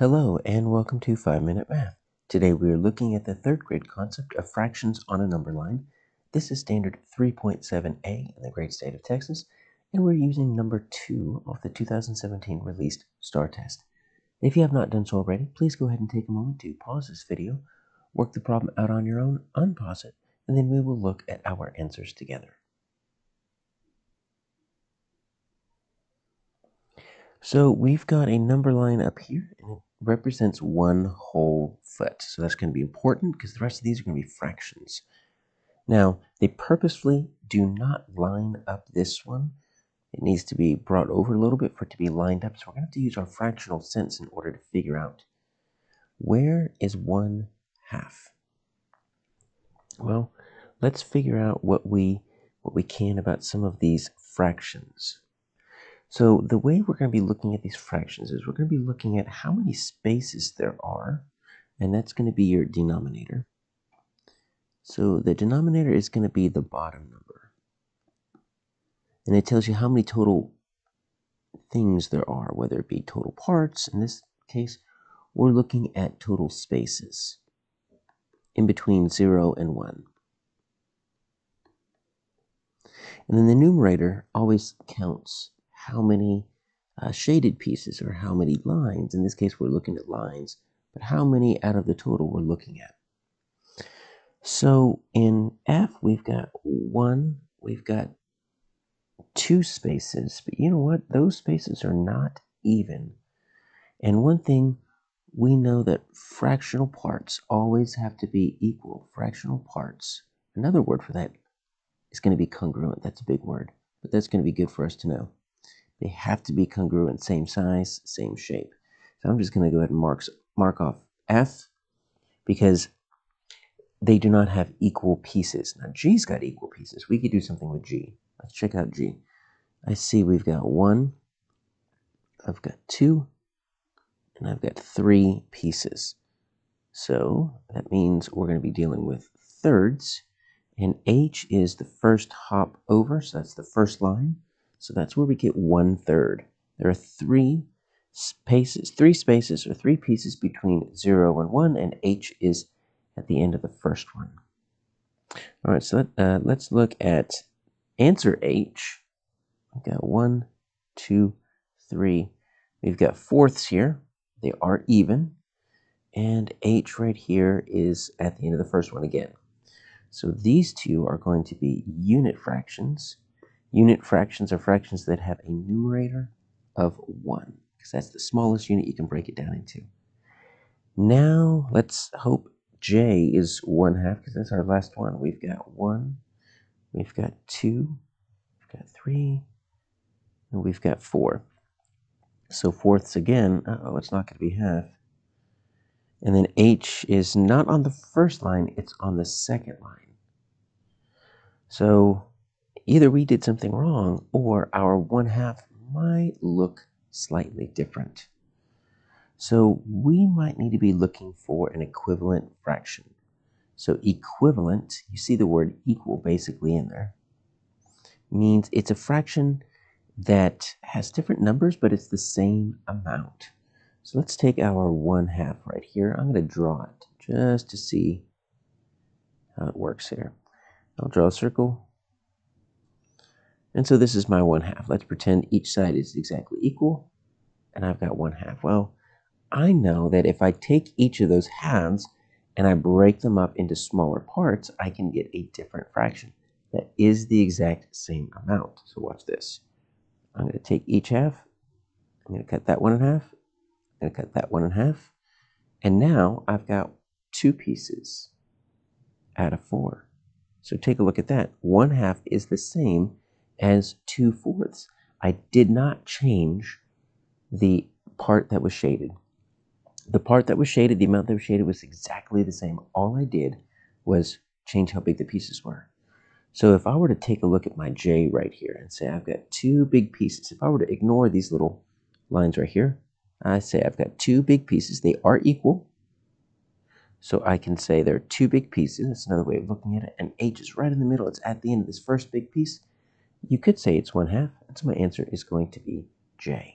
Hello and welcome to 5 Minute Math. Today we are looking at the third grade concept of fractions on a number line. This is standard 3.7a in the great state of Texas, and we're using number 2 of the 2017 released STAAR test. If you have not done so already, please go ahead and take a moment to pause this video, work the problem out on your own, unpause it, and then we will look at our answers together. So we've got a number line up here, and it represents one whole foot. So that's going to be important because the rest of these are going to be fractions. Now, they purposefully do not line up this one. It needs to be brought over a little bit for it to be lined up. So we're going to have to use our fractional sense in order to figure out where is one half. Well, let's figure out what we what we can about some of these fractions. So the way we're going to be looking at these fractions is we're going to be looking at how many spaces there are, and that's going to be your denominator. So the denominator is going to be the bottom number. And it tells you how many total things there are, whether it be total parts, in this case, we're looking at total spaces in between 0 and 1. And then the numerator always counts how many uh, shaded pieces or how many lines. In this case, we're looking at lines, but how many out of the total we're looking at. So in F, we've got one, we've got two spaces, but you know what? Those spaces are not even. And one thing we know that fractional parts always have to be equal. Fractional parts, another word for that is going to be congruent. That's a big word, but that's going to be good for us to know. They have to be congruent, same size, same shape. So I'm just going to go ahead and mark, mark off F because they do not have equal pieces. Now G's got equal pieces. We could do something with G. Let's check out G. I see we've got one, I've got two, and I've got three pieces. So that means we're going to be dealing with thirds, and H is the first hop over, so that's the first line. So that's where we get one third. There are three spaces, three spaces or three pieces between 0 and 1, and H is at the end of the first one. All right, so uh, let's look at answer H. We've got one, two, three. We've got fourths here. They are even. And H right here is at the end of the first one again. So these two are going to be unit fractions. Unit fractions are fractions that have a numerator of 1, because that's the smallest unit you can break it down into. Now, let's hope j is 1 half, because that's our last one. We've got 1, we've got 2, we've got 3, and we've got 4. So fourths again, uh oh it's not going to be half. And then h is not on the first line, it's on the second line. So either we did something wrong or our one half might look slightly different. So we might need to be looking for an equivalent fraction. So equivalent, you see the word equal basically in there, means it's a fraction that has different numbers, but it's the same amount. So let's take our one half right here. I'm going to draw it just to see how it works here. I'll draw a circle, and so this is my one half. Let's pretend each side is exactly equal, and I've got one half. Well, I know that if I take each of those halves and I break them up into smaller parts, I can get a different fraction that is the exact same amount. So watch this. I'm going to take each half, I'm going to cut that one in half, I'm going to cut that one in half, and now I've got two pieces out of four. So take a look at that. One half is the same as 2 fourths. I did not change the part that was shaded. The part that was shaded, the amount that was shaded was exactly the same. All I did was change how big the pieces were. So if I were to take a look at my J right here and say I've got two big pieces, if I were to ignore these little lines right here, I say I've got two big pieces. They are equal. So I can say there are two big pieces. That's another way of looking at it. And H is right in the middle. It's at the end of this first big piece. You could say it's one half, and so my answer is going to be J.